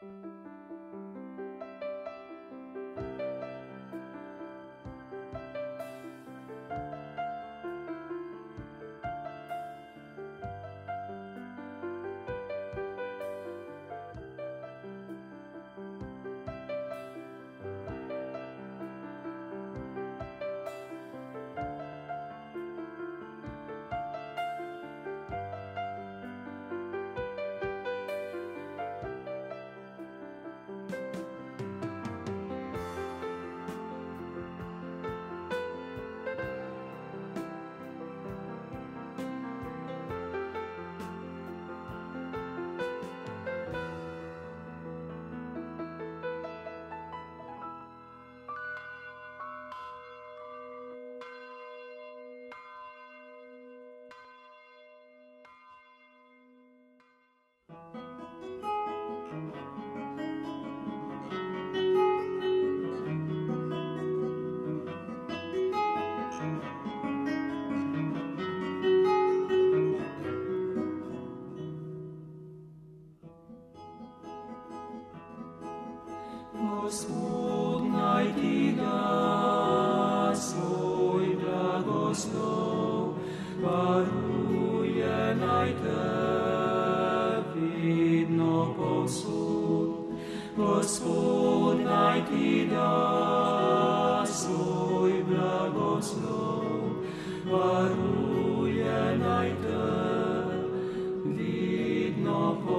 Gospod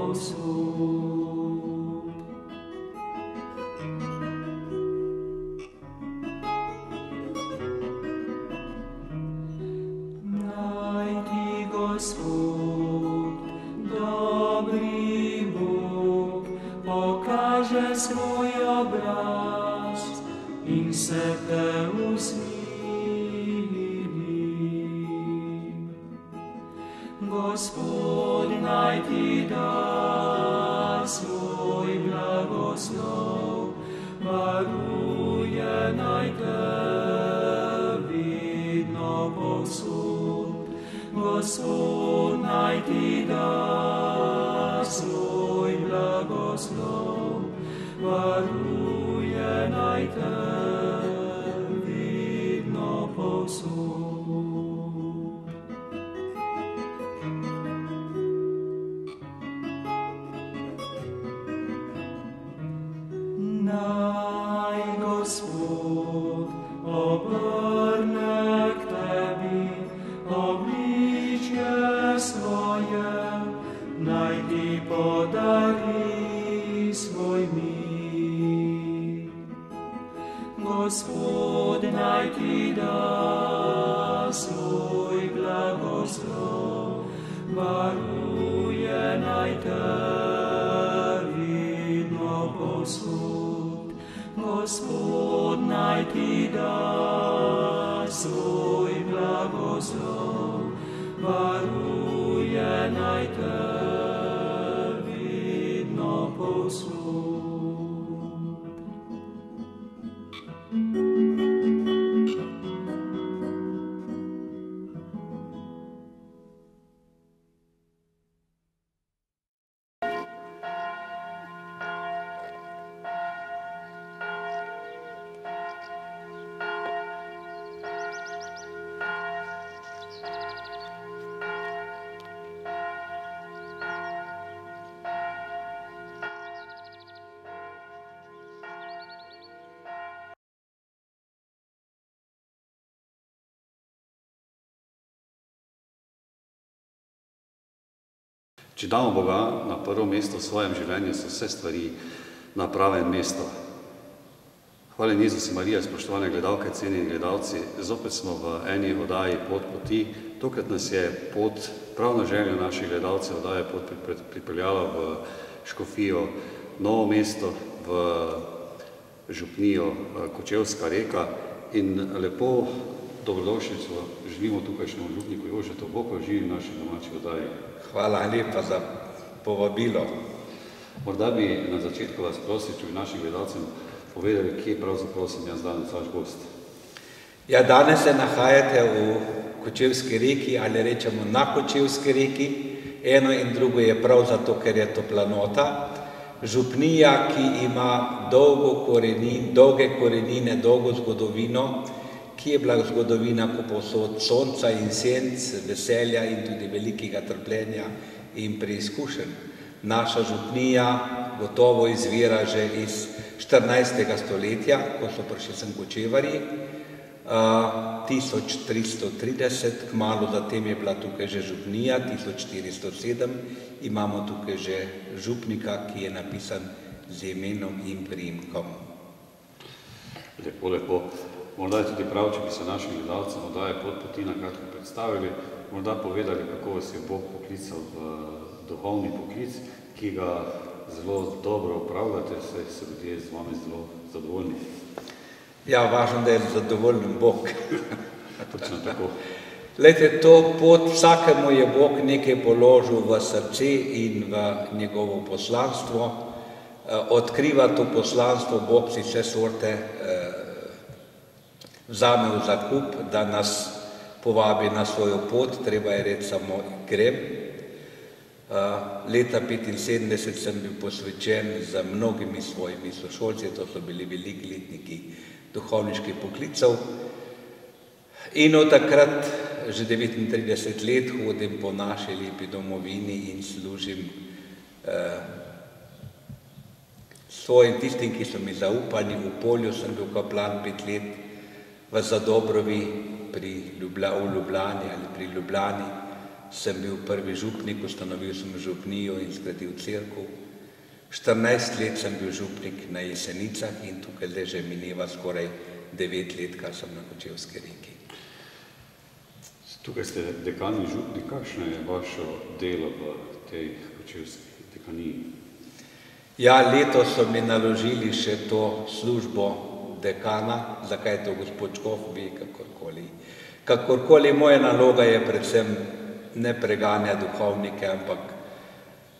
blagoslov, ti da svoj blagoslov, Če damo Boga na prvo mesto v svojem življenju, so vse stvari na pravem mestu. Hvala Jezus in Marija, spoštovane gledalke, cenjeni gledalci. Zopet smo v eni oddaji Pot poti. Tokrat nas je pot, prav na željo naših gledalcev, oddaje pot pri- pripeljala v Škofijo Novo mesto, v župnijo eh, Kočevska reka in lepo dobrodošlico želimo tukajšnjemu župniku Jožetu Boko, živi v naši domači oddaji. Hvala lepa za povabilo. Morda bi na začetku vas prosil, če bi našim gledalcem povedali, kje pravzaprav sem jaz danes vaš gost. Ja, danes se nahajate v Kočevski reki ali rečemo na Kočevski reki. Eno in drugo je prav zato, ker je to planota. župnija, ki ima dolgo korenin, dolge korenine, dolgo zgodovino, ki je bila zgodovina ko povsod sonca in senc, veselja in tudi velikega trpljenja in preizkušenj. Naša župnija gotovo izvira že iz 14. stoletja, ko so prišli sem kočevari, 1330, kmalo zatem je bila tukaj že župnija, 1407, imamo tukaj že župnika, ki je napisan z imenom in priimkom. Lepo, lepo. Morda je tudi prav, če bi se našim gledalcem oddaje pod poti na kratko predstavili, morda povedali, kako vas je Bog poklical v duhovni poklic, ki ga zelo dobro upravljate, saj so ljudje z vami zelo zadovoljni. Ja, važno, da je zadovoljen Bog. Točno tako. Lejte, to pot vsakemu je Bog nekaj položil v srce in v njegovo poslanstvo. Eh, odkriva to poslanstvo, Bog si vse sorte eh, vzame v zakup, da nas povabi na svojo pot, treba je reči samo grem. Eh, leta 75 sem bil posvečen z mnogimi svojimi sošolci, to so bili veliki letniki duhovniških poklicov. In od takrat že 39 let hodim po naši lepi domovini in služim eh, svojim tistim, ki so mi zaupani. V polju sem bil kaplan pet let, v Zadobrovi pri Ljubla, v Ljubljani ali pri Ljubljani sem bil prvi župnik, ustanovil sem župnijo in zgradil crkvu. 14 let sem bil župnik na Jesenicah in tukaj zdaj že mineva skoraj 9 let, kar sem na Kočevski reki. Tukaj ste dekani župnik, kakšno je vaše delo v tej Kočevski dekaniji? Ja, leto so mi naložili še to službo dekana, zakaj to gospod Čkov bi, kakorkoli. Kakorkoli moja naloga je predvsem ne preganja duhovnike, ampak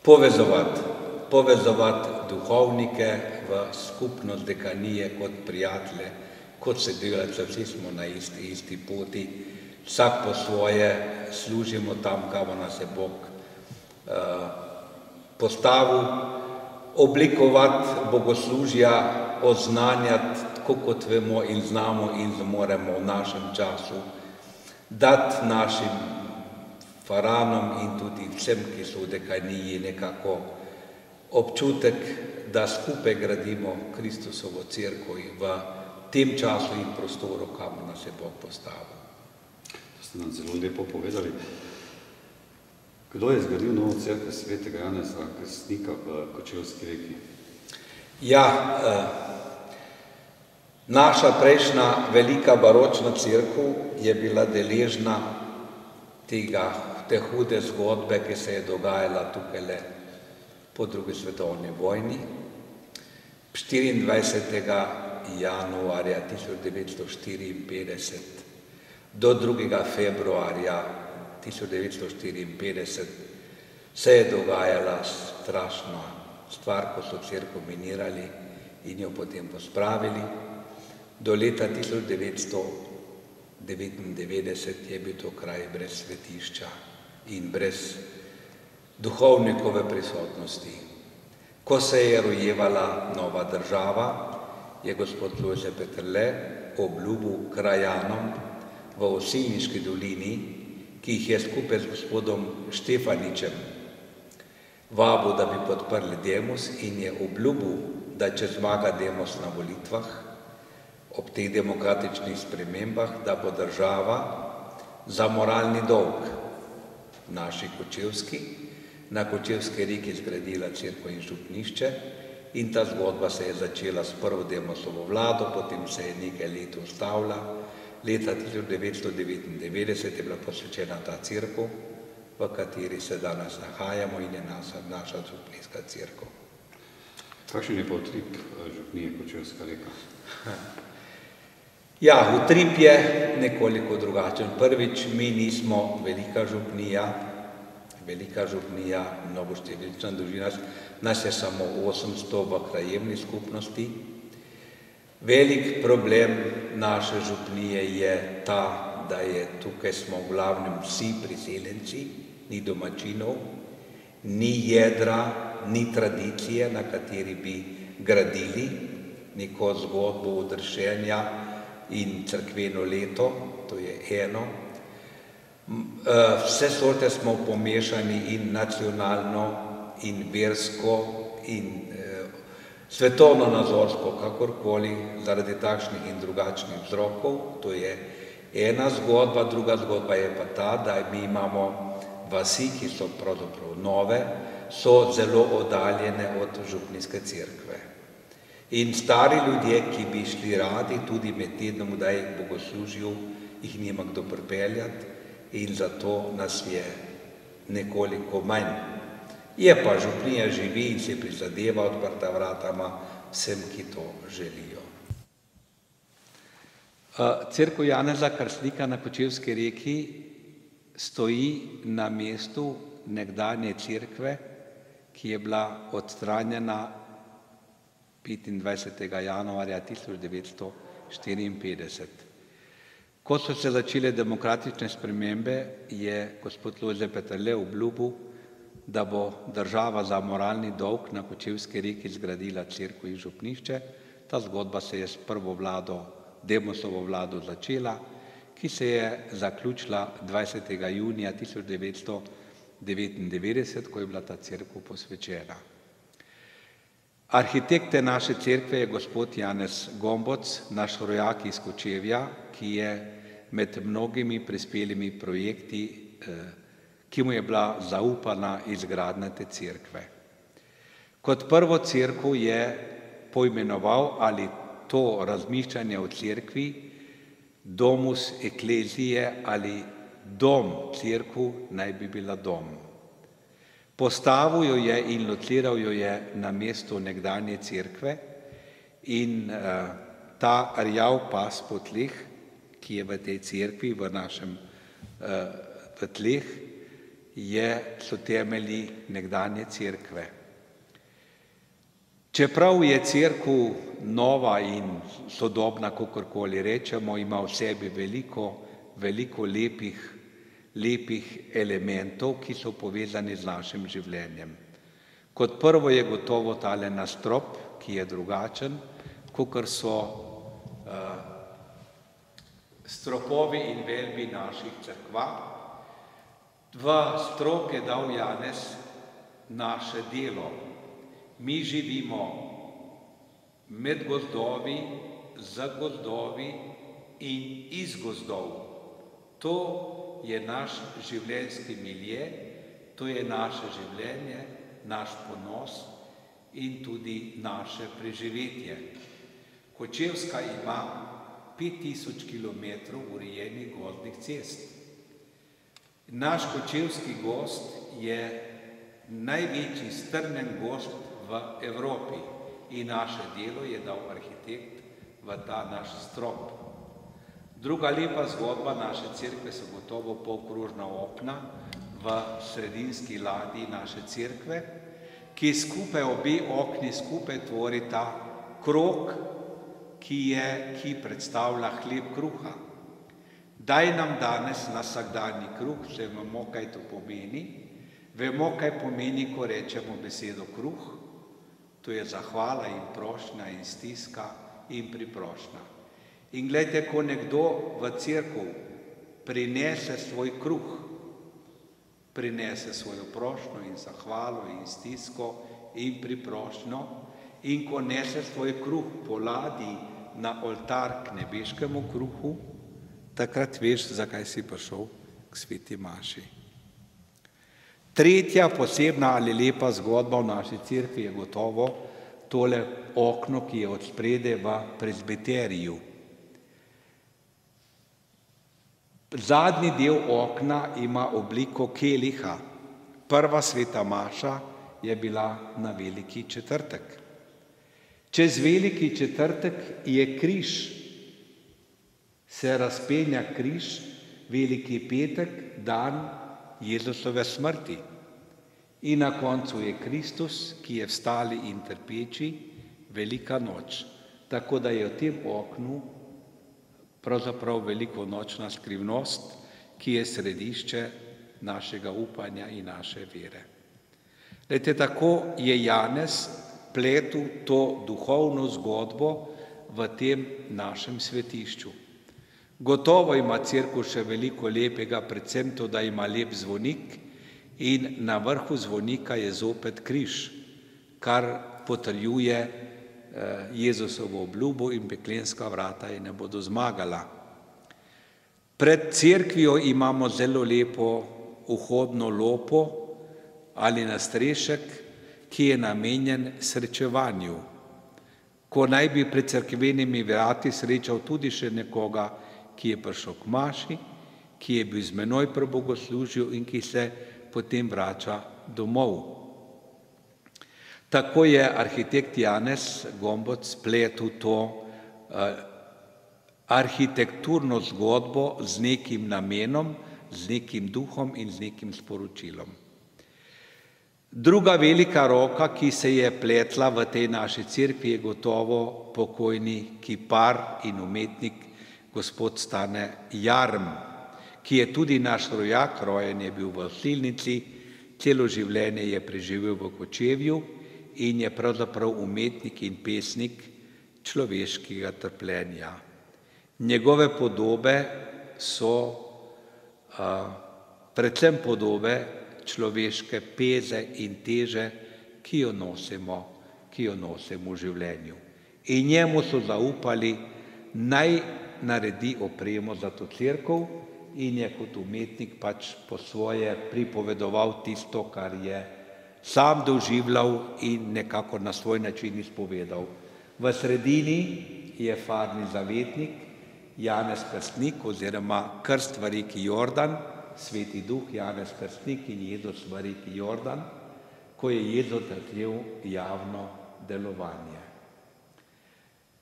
povezovati povezovati duhovnike v skupnost dekanije kot prijatelje, kot se delate, vsi smo na isti, isti poti, vsak po svoje služimo tam, kamo nas je Bog uh, postavil, oblikovati bogoslužja, oznanjati, tako kot vemo in znamo in zmoremo v našem času, dati našim faranom in tudi vsem, ki so v dekaniji nekako občutek, da skupaj gradimo Kristusovo crkvo in v tem času in prostoru, kam nas je Bog postavil. To ste nam zelo lepo povedali. Kdo je zgradil novo crkvo svetega Janeza Krstnika v Kočevski reki? Ja, eh, naša prejšnja velika baročna crkva je bila deležna tega, te hude zgodbe, ki se je dogajala tukaj le po drugi svetovni vojni. 24. januarja 1954 do 2. februarja 1954 se je dogajala strašna stvar, ko so crkvo minirali in jo potem pospravili. Do leta 1999 je bil to kraj brez svetišča in brez duhovnikove prisotnosti. Ko se je rojevala nova država, je gospod Lože Petrle obljubil krajanom v Osilniški dolini, ki jih je skupaj z gospodom Štefaničem vabil, da bi podprli Demos in je obljubil, da če zmaga Demos na volitvah, ob teh demokratičnih spremembah, da bo država za moralni dolg naši kočevski na Kočevske reki zgradila crkvo in župnišče in ta zgodba se je začela s prvo Demosovo vlado, potem se je nekaj let ustavila. Leta 1999 je bila posvečena ta crkva, v kateri se danes nahajamo in je naša, naša župnijska crkva. Kakšen je pa utrip eh, župnije Kočevska reka? Ja, utrip je nekoliko drugačen. Prvič, mi nismo velika župnija, velika župnija, mnogo številčna družina, nas je samo 800 v krajevni skupnosti. Velik problem naše župnije je ta, da je tukaj smo v glavnem vsi priseljenci, ni domačinov, ni jedra ni tradicije, na kateri bi gradili neko zgodbo odrešenja in crkveno leto, to je eno. Vse sorte smo pomešani in nacionalno, in versko, in svetovno nazorsko, kakorkoli, zaradi takšnih in drugačnih vzrokov, to je ena zgodba, druga zgodba je pa ta, da mi imamo vasi, ki so pravzaprav nove, so zelo oddaljene od župnijske cerkve. In stari ljudje, ki bi šli radi tudi med tednom, da jih bogoslužijo, jih nima kdo pripeljati in zato nas je nekoliko manj. Je pa župnija živi in se prizadeva odprta vratama vsem, ki to želijo. Cerkev Janeza Krstnika na Kočevski reki stoji na mestu nekdanje cerkve, ki je bila odstranjena 25. januarja 1954. Ko so se začele demokratične spremembe, je gospod Lojze Peterle obljubil, da bo država za moralni dolg na Kočevski reki zgradila crkvo in župnišče. Ta zgodba se je s prvo vlado, Demosovo vlado začela, ki se je zaključila 20. junija 1999, ko je bila ta crkva posvečena. Arhitekte naše cerkve je gospod Janez Gomboc, naš rojak iz Kočevja, ki je med mnogimi prispelimi projekti eh, ki mu je bila zaupana izgradnja te cerkve. Kot prvo cerkev je poimenoval ali to razmišljanje o cerkvi domus eklezije ali dom cerkev naj bi bila dom. Postavil jo je in lociral jo je na mesto nekdanje cerkve in uh, ta rjav pas po tleh, ki je v tej cerkvi, v našem uh, v tleh, je, so temelji nekdanje cerkve. Čeprav je cerkev nova in sodobna, kakorkoli rečemo, ima v sebi veliko, veliko lepih, lepih elementov, ki so povezani z našim življenjem. Kot prvo je gotovo tale nastrop, ki je drugačen, kot so uh, stropovi in velbi naših crkva, V strok je dal Janez naše delo. Mi živimo med gozdovi, za gozdovi in iz gozdov. To je naš življenjski milje, to je naše življenje, naš ponos in tudi naše preživetje. Kočevska ima 5000 km urejenih gozdnih cest. Naš kočevski gost je največji strnen gost v Evropi in naše delo je dal arhitekt v ta naš strop. Druga lepa zgodba naše cerkve so gotovo polkrožna opna v sredinski ladji naše cerkve, ki skupaj obe okni skupaj tvorita krok, ki, je, ki predstavlja hleb kruha. Daj nam danes na vsakdanji kruh, če vemo, kaj to pomeni. Vemo, kaj pomeni, ko rečemo besedo kruh. To je zahvala in prošnja in stiska in priprošnja. In gledajte, ko nekdo v crkvu prinese svoj kruh, prinese svojo prošnjo in zahvalo in stisko in priprošnjo in ko nese svoj kruh po ladji na oltar k nebeškemu kruhu, takrat veš, zakaj si prišel k sveti Maši. Tretja posebna ali lepa zgodba v naši crkvi je gotovo tole okno, ki je od sprede v prezbiteriju. Zadnji del okna ima obliko keliha. Prva sveta Maša je bila na veliki četrtek. Čez veliki četrtek je križ se razpenja križ, veliki petek, dan Jezusove smrti. In na koncu je Kristus, ki je vstali in trpeči, velika noč. Tako da je v tem oknu pravzaprav veliko nočna skrivnost, ki je središče našega upanja in naše vere. Lejte, tako je Janez pletel to duhovno zgodbo v tem našem svetišču. Gotovo ima crkva še veliko lepega, predvsem to, da ima lep zvonik in na vrhu zvonika je zopet križ, kar potrjuje Jezusovo obljubo in peklenska vrata je ne bodo zmagala. Pred cerkvijo imamo zelo lepo vhodno lopo ali nastrešek, ki je namenjen srečevanju. Ko naj bi pred crkvenimi vrati srečal tudi še nekoga, ki je prišel k maši, ki je bil z menoj prebogoslužil in ki se potem vrača domov. Tako je arhitekt Janez Gomboc spletel to uh, arhitekturno zgodbo z nekim namenom, z nekim duhom in z nekim sporočilom. Druga velika roka, ki se je pletla v tej naši crkvi, je gotovo pokojni kipar in umetnik gospod Stane Jarm, ki je tudi naš rojak, rojen je bil v Silnici, celo življenje je preživel v Kočevju in je pravzaprav umetnik in pesnik človeškega trpljenja. Njegove podobe so a, predvsem podobe človeške peze in teže, ki jo nosimo, ki jo nosimo v življenju. In njemu so zaupali, naj naredi opremo za to crkv in je kot umetnik pač po svoje pripovedoval tisto, kar je sam doživljal in nekako na svoj način izpovedal. V sredini je farni zavetnik Janez Krstnik oziroma krst v reki Jordan, sveti duh Janez Krstnik in Jezus v reki Jordan, ko je Jezus začel javno delovanje.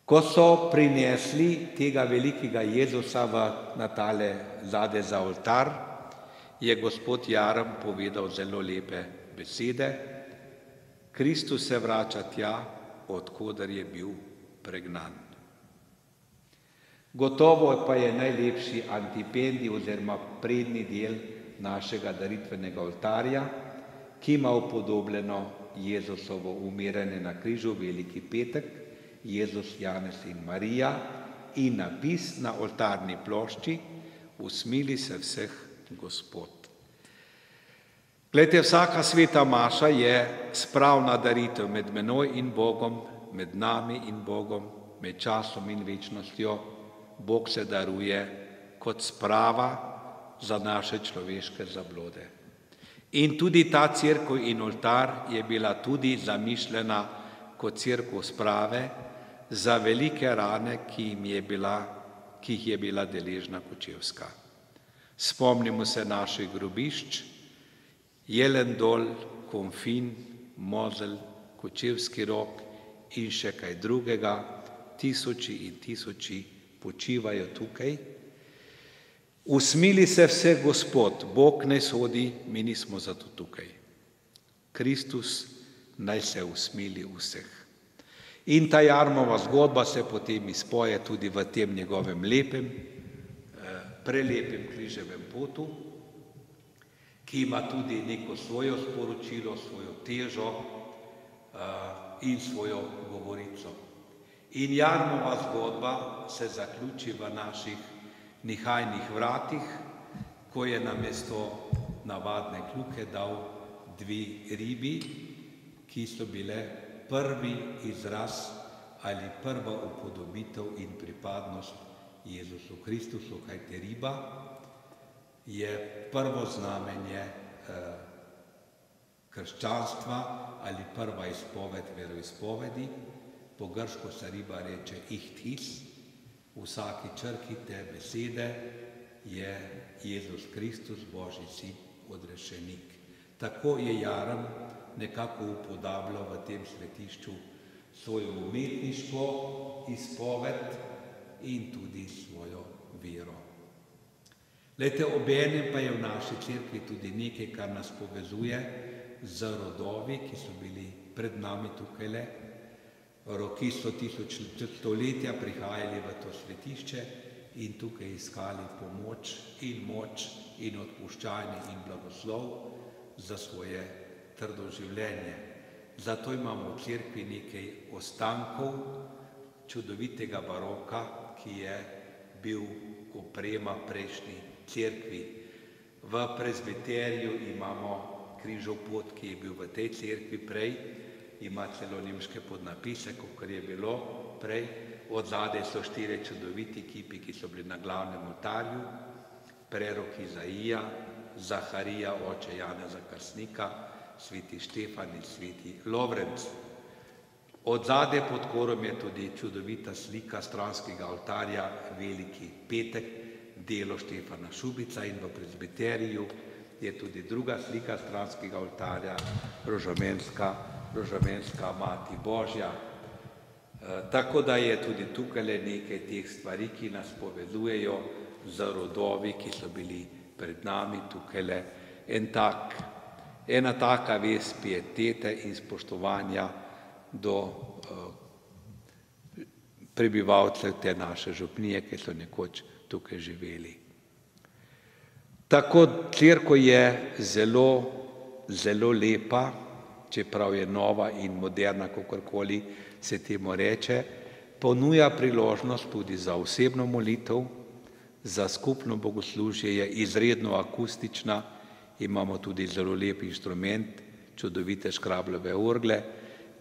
Ko so prinesli tega velikega Jezusa v Natale zade za oltar, je gospod Jarem povedal zelo lepe besede. Kristus se vrača tja, odkudar je bil pregnan. Gotovo pa je najlepši antipendij oziroma prednji del našega daritvenega oltarja, ki ima upodobljeno Jezusovo umiranje na križu veliki petek, Jezus, Janez in Marija in napis na oltarni plošči, usmili se vseh Gospod. Glede, vsaka sveta maša je spravna daritev med menoj in Bogom, med nami in Bogom, med časom in večnostjo, Bog se daruje kot sprava za naše človeške zablode. In tudi ta crkva in oltar je bila tudi zamišljena kot crkva sprave za velike rane, ki, jim je bila, ki jih je bila deležna Kočevska. Spomnimo se naših grobišč, Jelendol, Konfin, Mozel, Kočevski rok in še kaj drugega, tisoči in tisoči počivajo tukaj. Usmili se vse Gospod, Bog ne sodi, mi nismo zato tukaj. Kristus naj se usmili vseh. In ta jarmova zgodba se potem izpoje tudi v tem njegovem lepem, eh, prelepem križevem potu, ki ima tudi neko svojo sporočilo, svojo težo eh, in svojo govorico. In Jarmova zgodba se zaključi v naših nihajnih vratih, ko je na mesto navadne kljuke dal dve ribi, ki so bile prvi izraz ali prva upodobitev in pripadnost Jezusu Kristusu, kajte riba je prvo znamenje eh, krščanstva ali prva izpoved veroizpovedi, po grško se riba reče ihtis, v vsaki črki te besede je Jezus Kristus, Božji sin, odrešenik. Tako je Jarem nekako upodabljal v tem svetišču svojo umetniško izpoved in tudi svojo vero. Lete, obenem pa je v naši crkvi tudi nekaj, kar nas povezuje z rodovi, ki so bili pred nami tukaj le, roki so tisoč stoletja prihajali v to svetišče in tukaj iskali pomoč in moč in odpuščanje in blagoslov za svoje trdo življenje. Zato imamo v cerkvi nekaj ostankov čudovitega baroka, ki je bil oprema prejšnji cerkvi. V prezbiterju imamo križov pot, ki je bil v tej cerkvi prej, ima celo nemške podnapise, kot je bilo prej. Od zadaj so štiri čudoviti kipi, ki so bili na glavnem oltarju, prerok Izaija, Zaharija, oče Janeza Krsnika, sveti Štefan in sveti Lovrenc. Od zadaj pod korom je tudi čudovita slika stranskega oltarja Veliki petek, delo Štefana Šubica in v prezbiteriju je tudi druga slika stranskega oltarja, rožamenska, rožamenska mati Božja. E, tako da je tudi tukaj nekaj teh stvari, ki nas povedujejo za rodovi, ki so bili pred nami tukaj le en tak, ena taka ves pietete in spoštovanja do uh, prebivalcev te naše župnije, ki so nekoč tukaj živeli. Tako crkva je zelo, zelo lepa, čeprav je nova in moderna, kakorkoli se temu reče, ponuja priložnost tudi za osebno molitev, za skupno bogoslužje je izredno akustična, imamo tudi zelo lep inštrument, čudovite škrabljeve orgle,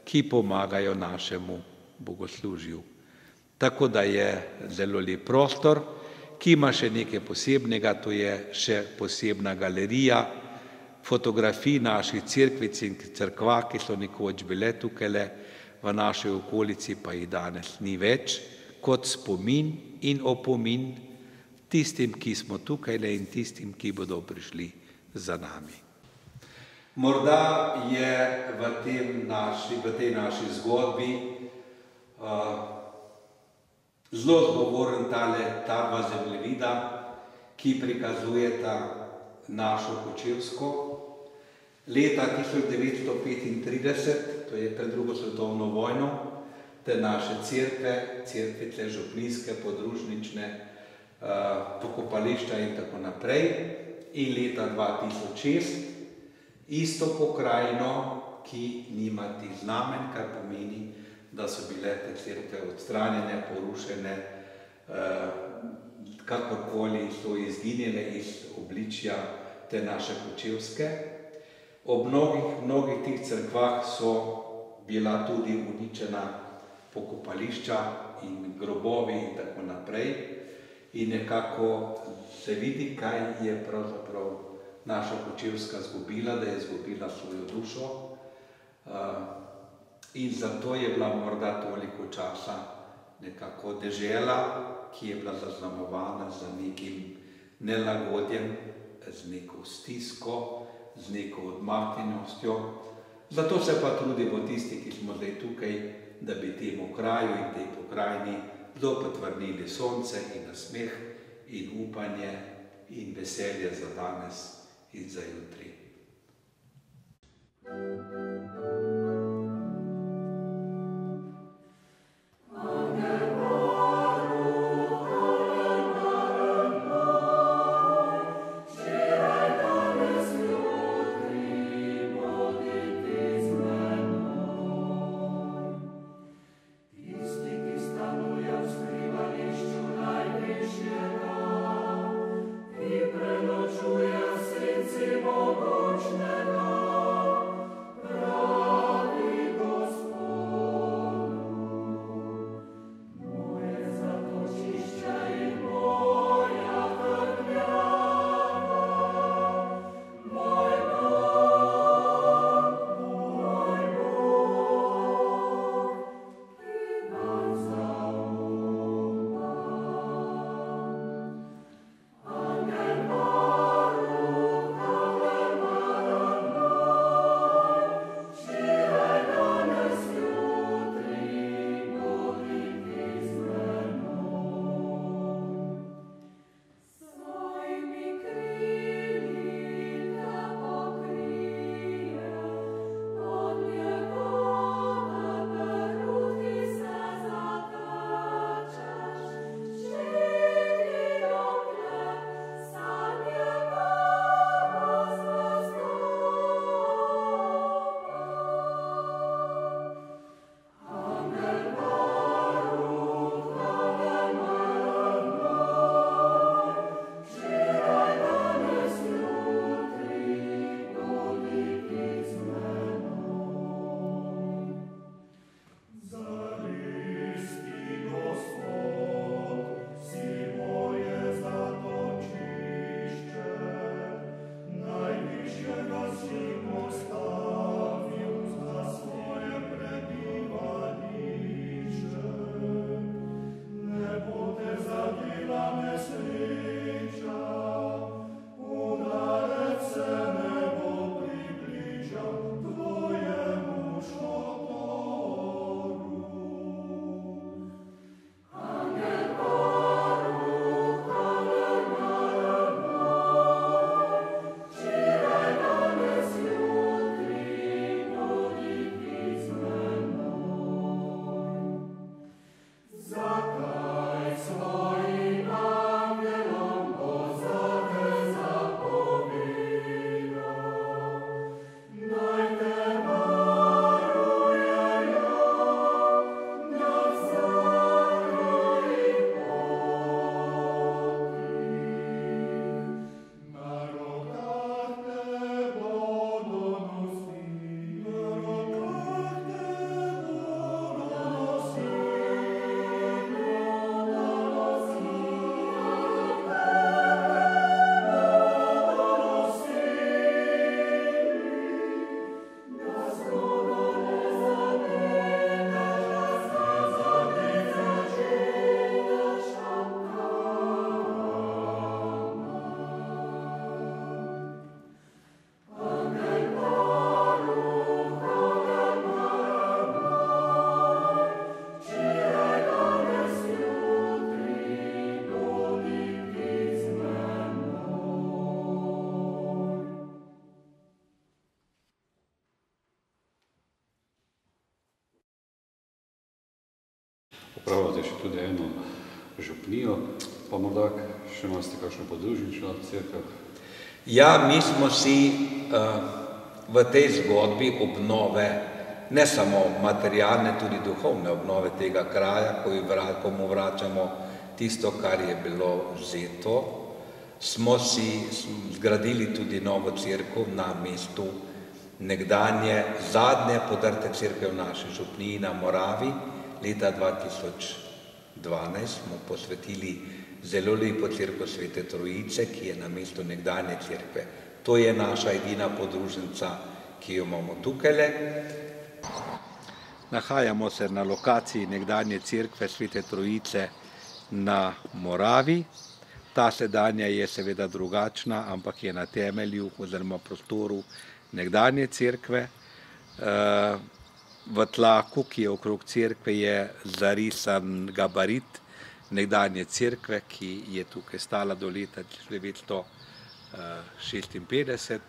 ki pomagajo našemu bogoslužju. Tako da je zelo lep prostor, ki ima še nekaj posebnega, to je še posebna galerija fotografij naših crkvic in crkva, ki so nekoč bile tukaj le v naši okolici, pa jih danes ni več, kot spomin in opomin tistim, ki smo tukaj le in tistim, ki bodo prišli za nami. Morda je v, naši, v tej naši zgodbi uh, zelo zgovoren tale, ta dva zemljevida, ki prikazujeta našo Kočevsko. Leta 1935, to je pred drugo svetovno vojno, te naše crkve, crkvice, župnijske, podružnične, uh, pokopališča in tako naprej. In leta 2006 isto pokrajino, ki nima ti znamen, kar pomeni, da so bile te crkve odstranjene, porušene, uh, kakorkoli so izginile iz obličja te naše kočevske. Ob mnogih, mnogih tih crkvah so bila tudi uničena pokopališča in grobovi in tako naprej. In nekako se vidi, kaj je pravzaprav naša kočevska zgubila, da je zgubila svojo dušo. In zato je bila morda toliko časa nekako dežela, ki je bila zaznamovana z nekim nelagodjem, z neko stisko, z neko odmaknjenostjo. Zato se pa trudimo tisti, ki smo zdaj tukaj, da bi temu kraju in tej pokrajini zopet vrnili sonce in nasmeh in upanje in veselje za danes in za jutri. thank you tudi eno župnijo, pa morda še imate kakšno podružnično crkvo? Ja, mi smo si uh, v tej zgodbi obnove, ne samo materialne, tudi duhovne obnove tega kraja, ko, vrat, ko mu vračamo tisto, kar je bilo vzeto, smo si zgradili tudi novo crkvo na mestu nekdanje zadnje podrte crkve v naši župniji na Moravi. Leta 2012 smo posvetili zelo lepo crkvo Svete Trojice, ki je na mestu nekdanje crkve. To je naša edina podružnica, ki jo imamo tukaj. Nahajamo se na lokaciji nekdanje crkve Svete Trojice na Moravi. Ta sedanja je seveda drugačna, ampak je na temelju oziroma prostoru nekdanje cerkve. Eh, v tlaku, ki je okrog cerkve, je zarisan gabarit nekdanje cerkve, ki je tukaj stala do leta 1956.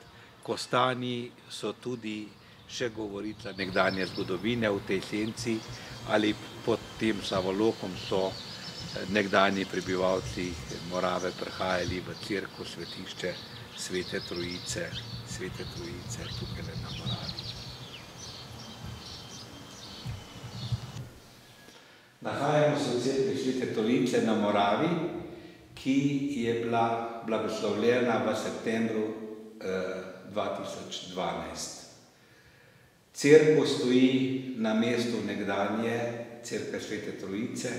Kostani so tudi še govorica nekdanje zgodovine v tej senci ali pod tem savolokom so nekdani prebivalci Morave prihajali v crkvo svetišče Svete Trojice, Svete Trojice tukaj na Moravi. Nahajamo se v crkvi Svete Trojice na Moravi, ki je bila blagoslovljena v septembru eh, 2012. Cerkev stoji na mestu nekdanje crkve Svete Trojice,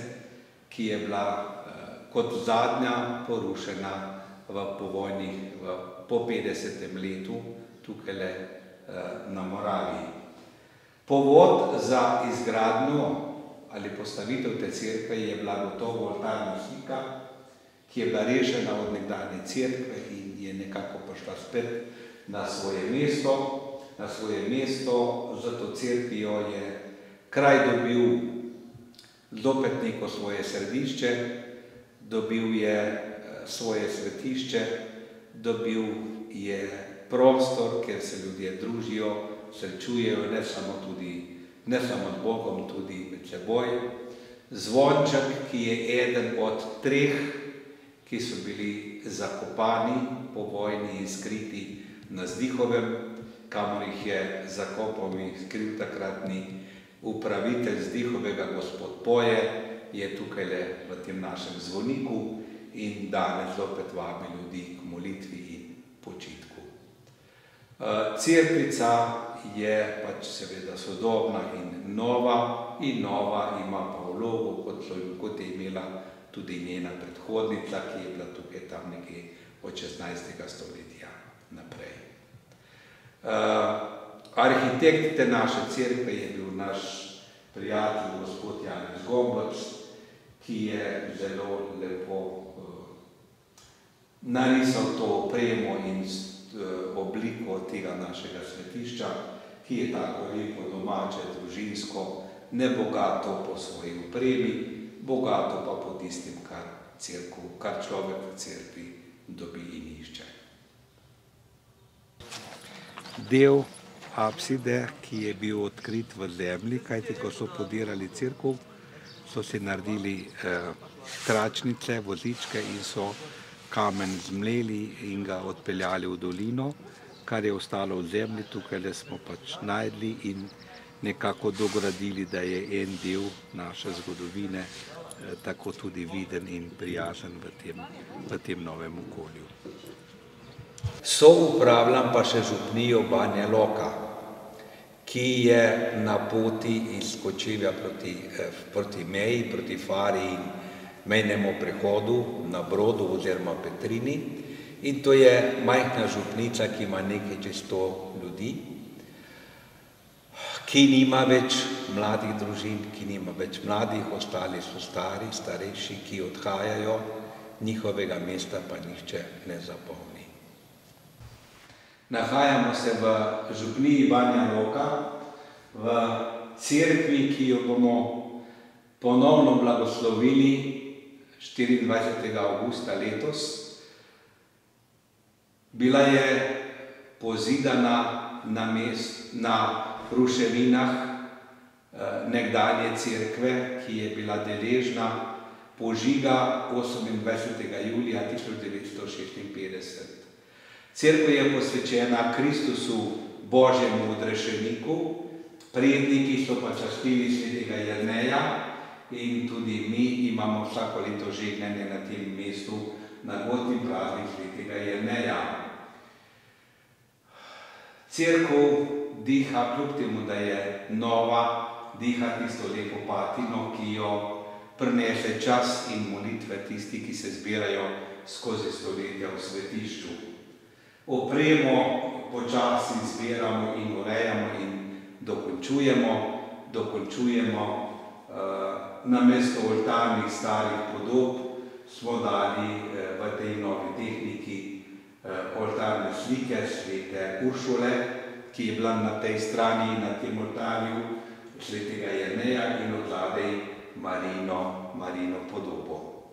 ki je bila uh, kot zadnja porušena v povojnih, v, po 50. letu tukaj le uh, na Moravi. Povod za izgradnjo ali postavitev te crkve je bila gotovo oltarna slika, ki je bila rešena od nekdanje crkve in je nekako prišla spet na svoje mesto. Na svoje mesto za to crkvijo je kraj dobil zopet neko svoje središče, dobil je eh, svoje svetišče, dobil je prostor, kjer se ljudje družijo, srečujejo ne samo, tudi, ne samo z Bogom, tudi med seboj. Zvonček, ki je eden od treh, ki so bili zakopani po vojni in skriti na Zdihovem, kamor jih je zakopal in skril takratni upravitelj zdihovega gospod Poje je tukaj le v tem našem zvoniku in danes zopet vabi ljudi k molitvi in počitku. Eh, Cerkvica je pač seveda sodobna in nova in nova ima pa vlogo, kot, so, kot je imela tudi njena predhodnica, ki je bila tukaj tam nekje od 16. stoletja naprej. Uh, Arhitekt te naše crkve je bil naš prijatelj, gospod Janez Gombac, ki je zelo lepo uh, narisal to opremo in obliko tega našega svetišča, ki je tako lepo domače, družinsko, ne bogato po svoji opremi, bogato pa po tistim, kar, crkvu, kar človek v crkvi dobi in išče. Del apside, ki je bil odkrit v zemlji, kajti ko so podirali crkvu, so si naredili eh, tračnice, vozičke in so kamen zmleli in ga odpeljali v dolino, kar je ostalo v zemlji, tukaj le smo pač najdli in nekako dogradili, da je en del naše zgodovine eh, tako tudi viden in prijazen v tem, v tem novem okolju. So upravljam pa še župnijo Banja Loka, ki je na poti iz Kočevja proti, eh, proti meji, proti Fari in mejnemu prehodu na Brodu oziroma Petrini. In to je majhna župnica, ki ima nekaj čez sto ljudi, ki nima več mladih družin, ki nima več mladih, ostali so stari, starejši, ki odhajajo, njihovega mesta pa nihče ne zapolni. Nahajamo se v župniji Banja Loka, v cerkvi, ki jo bomo ponovno blagoslovili 24. augusta letos. Bila je pozidana na, mest, na ruševinah nekdanje cerkve, ki je bila deležna požiga 28. julija 1956. Cerkev je posvečena Kristusu Božjemu odrešeniku, predniki so pa častili svetega Jerneja in tudi mi imamo vsako leto žegnanje na tem mestu na godni praznik svetega Jerneja. Cerkev diha, kljub temu, da je nova, diha tisto lepo patino, ki jo prinese čas in molitve tisti, ki se zbirajo skozi stoletja v svetišču opremo počasi zbiramo in urejamo in dokončujemo, dokončujemo uh, na mesto oltarnih starih podob smo dali uh, v tej novi tehniki uh, oltarne slike svete Uršule, ki je bila na tej strani na tem oltarju svetega Jerneja in odladej Marino, Marino podobo.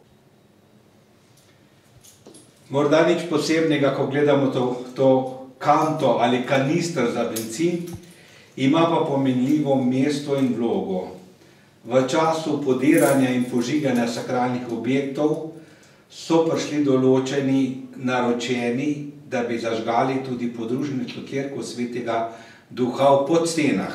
Morda nič posebnega, ko gledamo to, to kanto ali kanister za benzin, ima pa pomenljivo mesto in vlogo. V času podiranja in požiganja sakralnih objektov so prišli določeni naročeni, da bi zažgali tudi podružnico kjerko svetega duha v podstenah.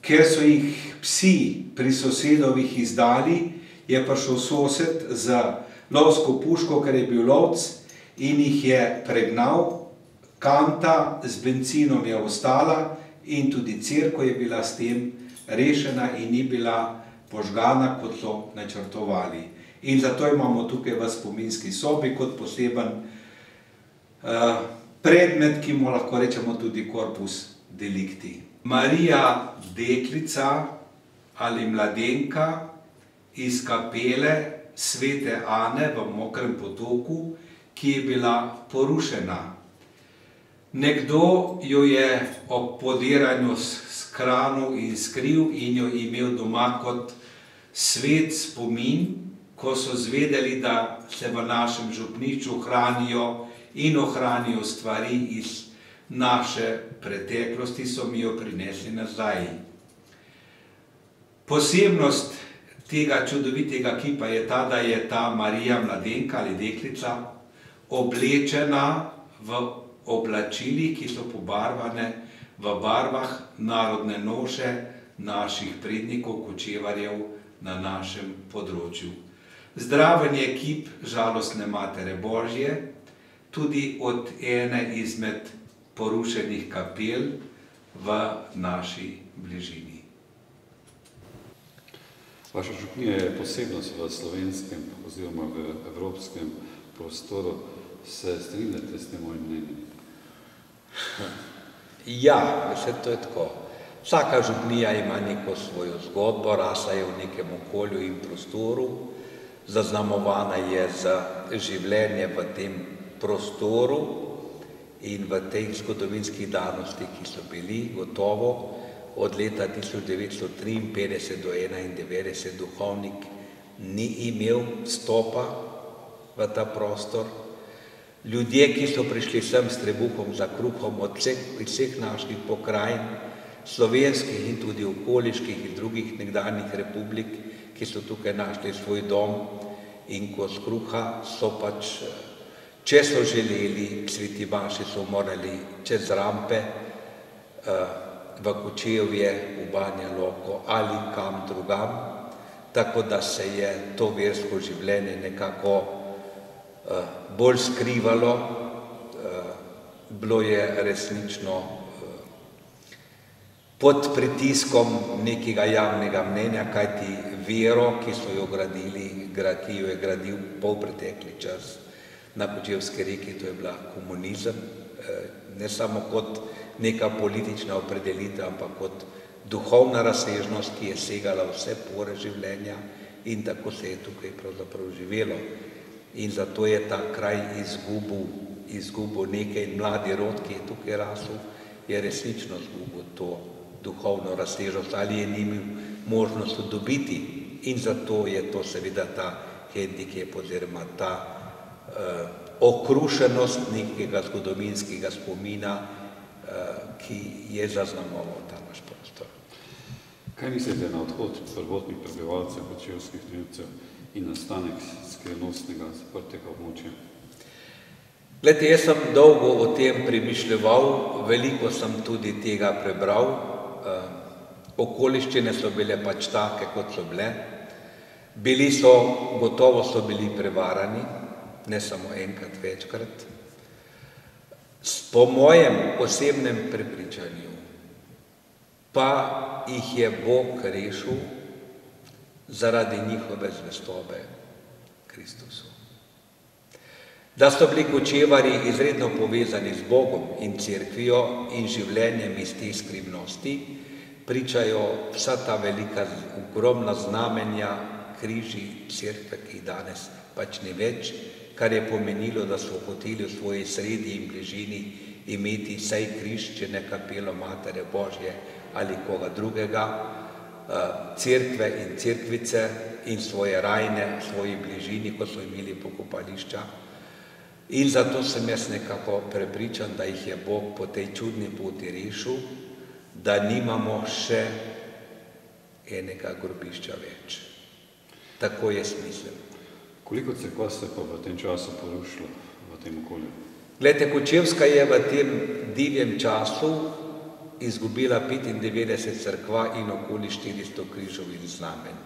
Ker so jih psi pri sosedovih izdali, je prišel sosed za lovsko puško, ker je bil lovc in jih je pregnal, kanta z benzinom je ostala in tudi crkva je bila s tem rešena in ni bila požgana, kot so načrtovali. In zato imamo tukaj v spominski sobi kot poseben uh, predmet, ki mu lahko rečemo tudi korpus delikti. Marija deklica ali mladenka iz kapele svete Ane v mokrem potoku, ki je bila porušena. Nekdo jo je ob podiranju skranil in skril in jo imel doma kot svet spomin, ko so zvedeli, da se v našem župniču hranijo in ohranijo stvari iz naše preteklosti, so mi jo prinesli nazaj. Posebnost tega čudovitega kipa je ta, da je ta Marija mladenka ali deklica oblečena v oblačili, ki so pobarvane v barvah narodne noše naših prednikov, kočevarjev na našem področju. Zdraven je kip žalostne matere Božje, tudi od ene izmed porušenih kapel v naši bližini. Vaša župnija je posebnost v slovenskem oziroma v evropskem prostoru. Se strinjate s tem mojim mnenjem? Ja, vse to je tako. Vsaka župnija ima neko svojo zgodbo, rasa je v nekem okolju in prostoru, zaznamovana je za življenje v tem prostoru in v teh zgodovinskih danosti, ki so bili gotovo, od leta 1953 do 1991 duhovnik ni imel stopa v ta prostor. Ljudje, ki so prišli sem s trebuhom za kruhom od vseh, vseh naših pokrajin, slovenskih in tudi okoliških in drugih nekdanjih republik, ki so tukaj našli svoj dom in ko z kruha so pač, če so želeli, sveti vaši so morali čez rampe, uh, v Kočevje, v Banja Loko ali kam drugam, tako da se je to versko življenje nekako uh, bolj skrivalo, uh, bilo je resnično uh, pod pritiskom nekega javnega mnenja, kajti vero, ki so jo gradili, ki jo je gradil pol pretekli čas na Kočevske reki, to je bila komunizem, ne samo kot neka politična opredelitev, ampak kot duhovna razsežnost, ki je segala vse pore življenja in tako se je tukaj pravzaprav živelo. In zato je ta kraj izgubil, izgubil nekaj mladi rod, ki je tukaj rasel, je resnično izgubil to duhovno razsežnost ali je nimil možnost dobiti. In zato je to seveda ta hendikep oziroma ta uh, okrušenost nekega zgodovinskega spomina, ki je zaznamoval ta naš prostor. Kaj mislite na odhod prvotnih prebivalcev kočevskih drevcev in nastanek skrivnostnega zaprtega območja? Glede, jaz sem dolgo o tem premišljeval, veliko sem tudi tega prebral. Uh, okoliščine so bile pač take, kot so bile. Bili so, gotovo so bili prevarani, ne samo enkrat, večkrat. Po mojem osebnem prepričanju pa jih je Bog rešil zaradi njihove zvestobe Kristusu. Da so bili kočevari izredno povezani z Bogom in cerkvijo in življenjem iz te skrivnosti, pričajo vsa ta velika, ogromna znamenja, križi cerkve, ki jih danes pač ni več, kar je pomenilo, da so hoteli v svoji sredi in bližini imeti saj križ, če ne kapelo Matere Božje ali koga drugega, cerkve in cerkvice in svoje rajne v svoji bližini, ko so imeli pokopališča. In zato sem jaz nekako prepričan, da jih je Bog po tej čudni poti rešil, da nimamo še enega grobišča več. Tako je smisel. Koliko crkva se pa v tem času porušilo v tem okolju? Glede, Kočevska je v tem divjem času izgubila 95 crkva in okoli 400 križov in znamen.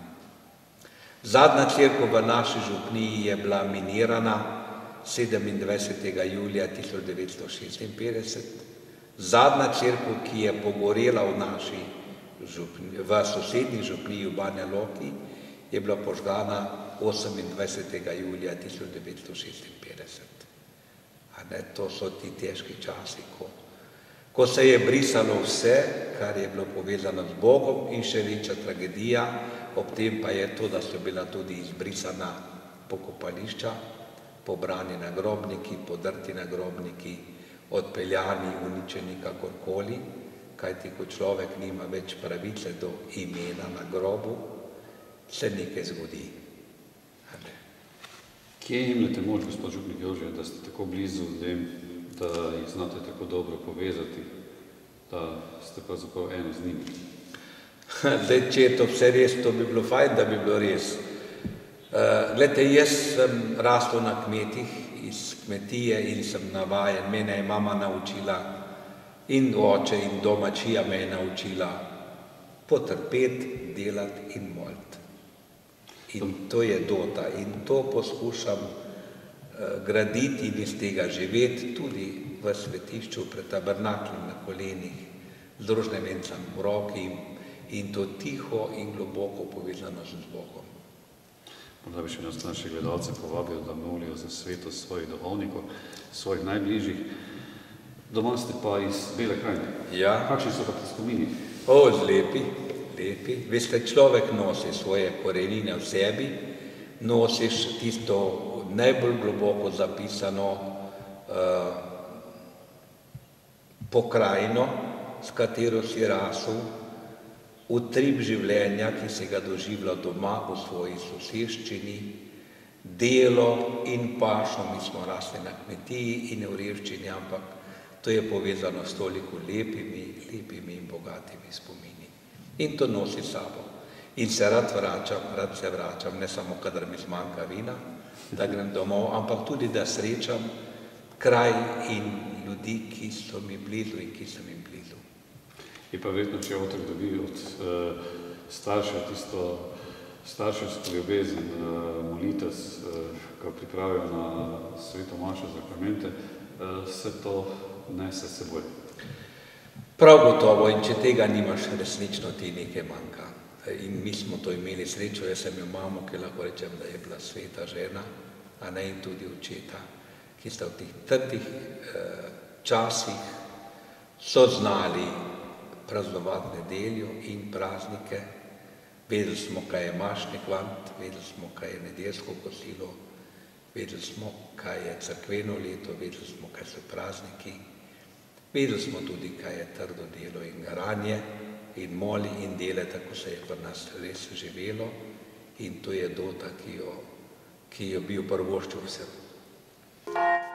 Zadnja crkva v naši župniji je bila minirana 27. julija 1956. Zadnja crkva, ki je pogorela v naši župni, v sosednji župniji v Banja Loki, je bila požgana 28. julija 1956. A ne, to so ti težki časi, ko, ko se je brisalo vse, kar je bilo povezano z Bogom in še večja tragedija, ob tem pa je to, da so bila tudi izbrisana pokopališča, pobrani nagrobniki, podrti nagrobniki, odpeljani, uničeni kakorkoli, kajti ko človek nima več pravice do imena na grobu, se nekaj zgodi. Kje jemljete moč, gospod Župnik Jože, da ste tako blizu ljudem, da jih znate tako dobro povezati, da ste pravzaprav eno z njimi? Zdaj, če je to vse res, to bi bilo fajn, da bi bilo res. Uh, Glede, jaz sem rastel na kmetih iz kmetije in sem navajen, mene je mama naučila in oče in domačija me je naučila potrpeti, delati in moliti. In to je dota in to poskušam uh, graditi in iz tega živeti tudi v svetišču pred tabernaklom na kolenih, z družnem vencem v roki in to tiho in globoko povezano z Bogom. Morda bi še nas naše gledalce povabil, da molijo za svetost svojih duhovnikov, svojih najbližjih. Doma ste pa iz Bele krajine. Ja. Kakšni so pa ti spomini? O, lepi, lepi. Veste, človek nosi svoje korenine v sebi, nosiš tisto najbolj globoko zapisano uh, pokrajino, s katero si rasel, utrip življenja, ki si ga doživlja doma v svoji soseščini, delo in pašo, mi smo rasli na kmetiji in v revščini, ampak to je povezano s toliko lepimi, lepimi in bogatimi spomini. In to nosi sabo. In se rad vračam, rad se vračam, ne samo, kadar mi zmanjka vina, da grem domov, ampak tudi, da srečam kraj in ljudi, ki so mi blizu in ki so mi blizu. Je pa verjetno, če otrok dobi od uh, staršev tisto starševsko ljubezen, uh, molitev, uh, ko pripravijo na sveto mašo za kamente, uh, se to nese seboj. Prav gotovo in če tega nimaš, resnično ti nekaj manjka. In mi smo to imeli srečo, jaz sem jo mamo, ki lahko rečem, da je bila sveta žena, a ne in tudi očeta, ki sta v teh trdih eh, časih so znali praznovati nedeljo in praznike. Vedeli smo, kaj je mašni kvant, vedeli smo, kaj je nedeljsko kosilo, vedeli smo, kaj je crkveno leto, vedeli smo, kaj so prazniki. Vedeli smo tudi, kaj je trdo delo in garanje in moli in dele, tako se je pri nas res živelo in to je dota, ki jo, ki jo bi jo prvoščil vsem.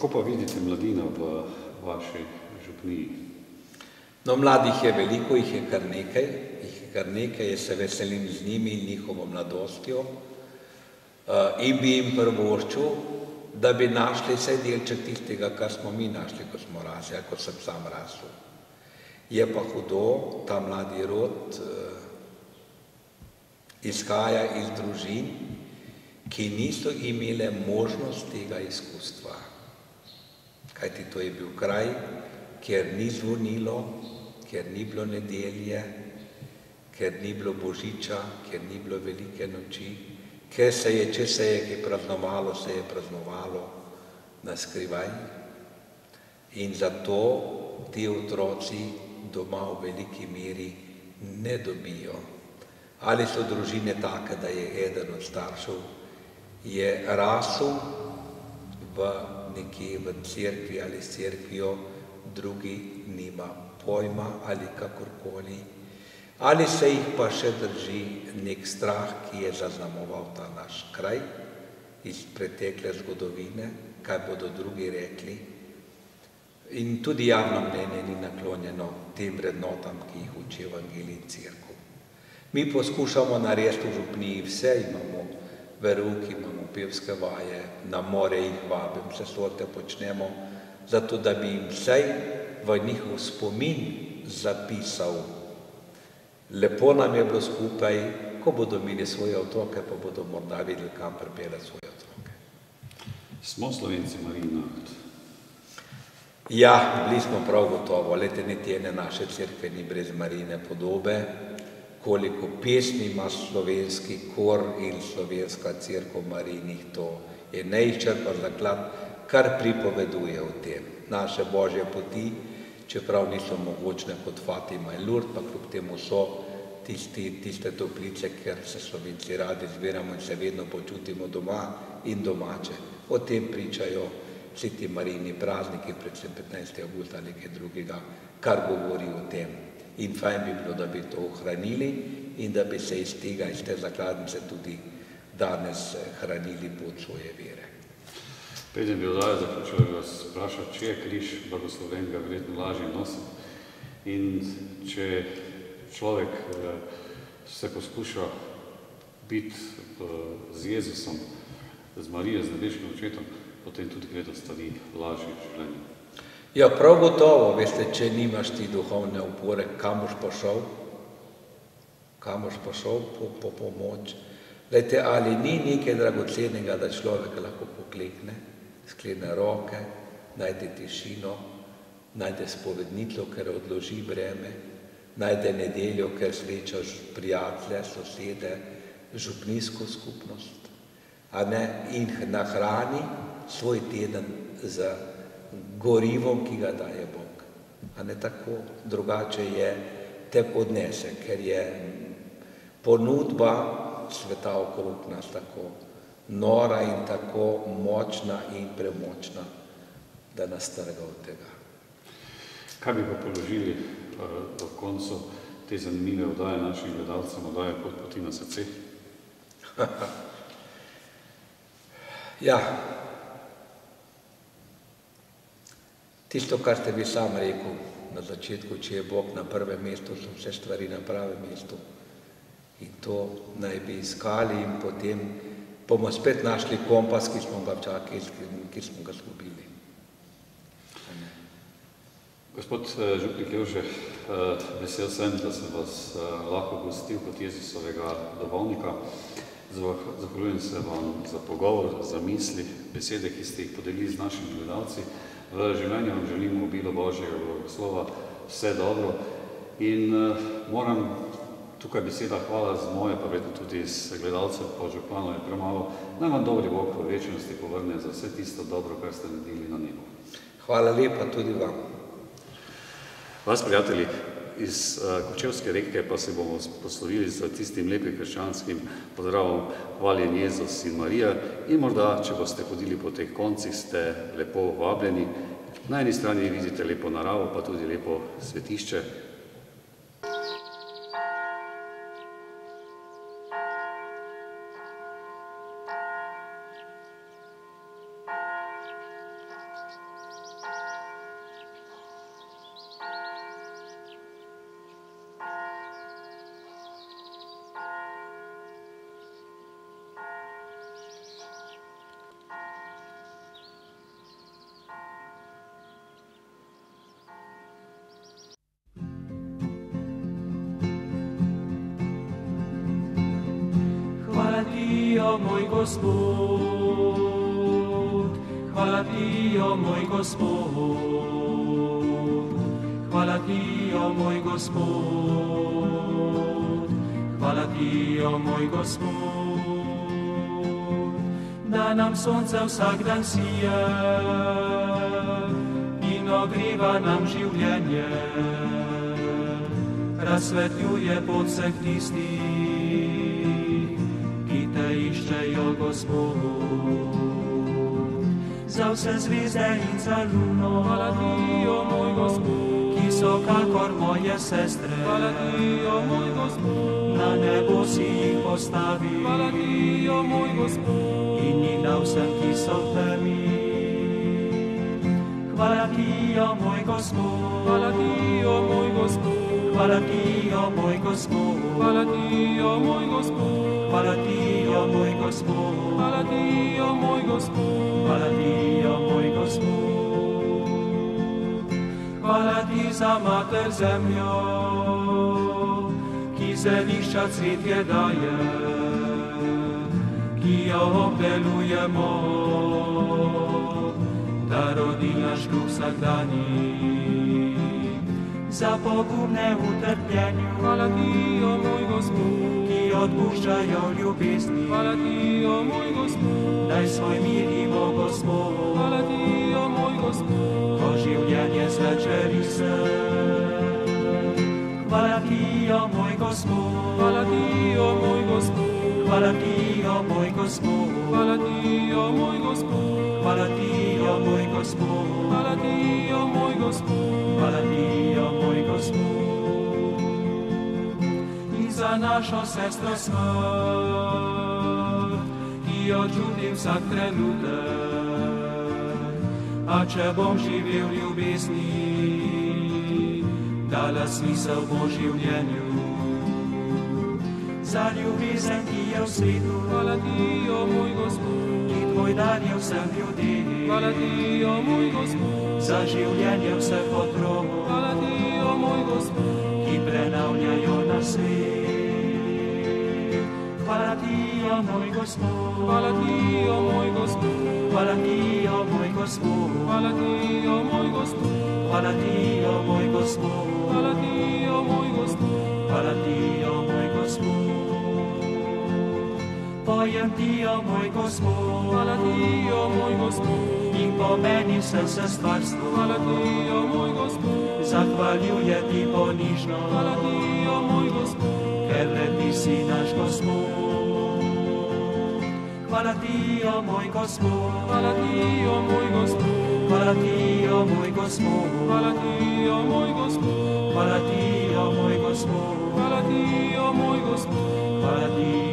Kako pa vidite mladino v vaši župniji? No, mladih je veliko, jih je kar nekaj, jih je kar nekaj, jaz se veselim z njimi in njihovo mladostjo uh, in bi jim prvoščil, da bi našli vsaj delček tistega, kar smo mi našli, ko smo rasli, ko sem sam rasel. Je pa hudo, ta mladi rod uh, izhaja iz družin, ki niso imele možnost tega izkustva. Kajti to je bil kraj, kjer ni zvonilo, kjer ni bilo nedelje, ker ni bilo božiča, ker ni bilo velike noči, ker se je, če se je kaj praznovalo, se je praznovalo na skrivaj. In zato ti otroci doma v veliki meri ne dobijo. Ali so družine take, da je eden od staršev je rasel v nekje v cerkvi ali s cerkvijo, drugi nima pojma ali kakorkoli. Ali se jih pa še drži nek strah, ki je zaznamoval ta naš kraj iz pretekle zgodovine, kaj bodo drugi rekli. In tudi javno mnenje ni naklonjeno tem vrednotam, ki jih uči Evangelij in Cerkev. Mi poskušamo narediti v župniji vse, imamo veruki, imamo pevske vaje, na more jih vabim, vse sorte počnemo, zato da bi jim vsaj v njihov spomin zapisal. Lepo nam je bilo skupaj, ko bodo imeli svoje otroke, pa bodo morda videli, kam pripele svoje otroke. Smo slovenci Marina? Ja, bili smo prav gotovo, lete niti ene naše crkve ni brez Marine podobe, koliko pesmi ima slovenski kor in slovenska crkva Marinih, to je neizčrpan zaklad, kar pripoveduje o tem. Naše božje poti, čeprav niso mogočne kot Fatima in Lourdes, pa kljub temu so tisti, tiste toplice, ker se slovenci radi zbiramo in se vedno počutimo doma in domače. O tem pričajo vsi ti marini prazniki, predvsem 15. avgusta ali kaj drugega, kar govori o tem. In fajn bi bilo, da bi to ohranili in da bi se iz tega, iz te zakladnice tudi danes hranili pot svoje vere. Preden bi oddajo zaključil, bi vas vprašal, če je križ blagosloven, ga verjetno lažje nositi. In če človek eh, se poskuša biti eh, z Jezusom, z Marijo, z nebeškim očetom, potem tudi gredo stvari lažje v življenju. Ja, prav gotovo, veste, če nimaš ti duhovne opore, kam boš pa šel, kam boš pa šel po, po pomoč. Lejte, ali ni nekaj dragocenega, da človek lahko poklekne, sklene roke, najde tišino, najde spovednitlo, ker odloži breme, najde nedeljo, ker srečaš prijatelje, sosede, župnijsko skupnost, a ne, in nahrani svoj teden z gorivom, ki ga daje Bog. A ne tako, drugače je, te odnese, ker je ponudba sveta okrog nas tako nora in tako močna in premočna, da nas trga od tega. Kaj bi pa položili v koncu te zanimive oddaje našim gledalcem, oddaje pod poti na srce? ja, tisto, kar ste vi sam rekel na začetku, če je Bog na prvem mestu, so vse stvari na pravem mestu. In to naj bi iskali in potem bomo spet našli kompas, ki smo ga včakali, ki smo ga zgubili. Gospod eh, Župnik Jože, eh, vesel sem, da sem vas eh, lahko gostil kot Jezusovega dobovnika. Zahvaljujem se vam za pogovor, za misli, besede, ki ste jih podelili z našimi gledalci. V življenju vam želimo obilo Božjega blagoslova, vse dobro in moram tukaj beseda hvala z moje, pa vedno tudi z gledalcev po županu je premalo. Naj vam dobri Bog v večnosti povrne za vse tisto dobro, kar ste naredili na nebu. Hvala lepa tudi vam. Vas, prijatelji, iz uh, Kočevske reke pa se bomo poslovili z tistim lepim krščanskim pozdravom Hvaljen Jezus in Marija in morda, če boste hodili po teh koncih, ste lepo vabljeni. Na eni strani vidite lepo naravo, pa tudi lepo svetišče, Gospod, hvala ti, o moj Gospod, hvala ti, o moj Gospod, hvala ti, o moj Gospod, da nam sonce vsak dan sije in ogriva nam življenje, razsvetljuje pot vseh tistih, Gospod. Za vse zvezde in za luno, hvala ti, o moj Gospod, ki so kakor moje sestre, hvala ti, o moj Gospod, na nebo si jih postavil, hvala ti, o moj Gospod, in jih dal vsem, ki so v temi. Hvala ti, o moj Gospod, hvala ti, o moj Gospod, hvala ti, o moj Gospod, hvala ti, o moj Gospod, hvala ti, o moj Gospod, hvala ti, o moj Gospod, hvala ti, o moj Gospod. Hvala ti za mater zemljo, ki zelišča cvetje daje, ki jo obdelujemo da rodi naš kruh vsakdanji. Za pogumne v trpljenju, hvala ti, o moj Gospod, odpuščajo ljubezni, hvala ti, o moj Gospod, daj svoj mir ima Gospod, hvala ti, o moj Gospod, ko življenje zvečeri se. Hvala ti, o moj Gospod, hvala ti, o moj Gospod, hvala ti, o moj Gospod, hvala ti, o moj Gospod. Hvala ti, o moj Gospod, hvala ti, o moj Gospod, za našo sestro smrt, ki jo čutim vsak trenutek, a če bom živel v ljubezni, dala smisel bo življenju. Za ljubezen, ki je v svetu, hvala ti, o moj Gospod tvoj dar je vsem ljudem. Hvala ti, o moj Gospod, za življenje vseh otrok. Hvala ti, o moj Gospod, ki prenavljajo na svet. Moj Gospod, hvala ti, o moj Gospod, hvala ti, o moj Gospod, hvala ti, o moj Gospod, hvala ti, o moj Gospod, hvala ti, o moj Gospod, hvala ti, o moj Gospod pojem ti, o moj Gospod, hvala ti, o moj Gospod, in pomeni vse se stvarstvo, hvala ti, o moj Gospod, zahvaljuje ti ponižno, hvala ti, o moj Gospod, ker le ti si naš Gospod. Hvala ti, o moj Gospod, hvala ti, o moj Gospod, hvala ti, o moj Gospod, hvala ti, o moj Gospod, hvala ti, o moj Gospod, hvala ti, o moj Gospod, hvala ti,